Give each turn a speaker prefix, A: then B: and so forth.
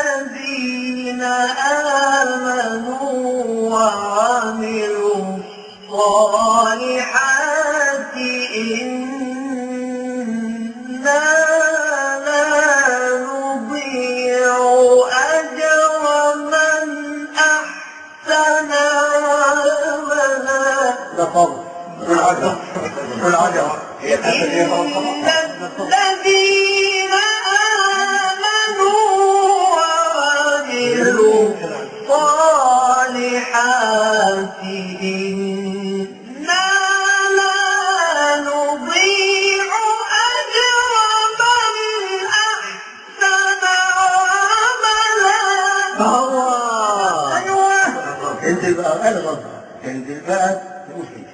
A: الذين آمنوا وعملوا الصالحات إنا لا نضيع أجر من أحسن عملا.
B: بالعجر
A: بالعجر الذين
B: انزل بقى أنا برضه. انزل بقى المسلم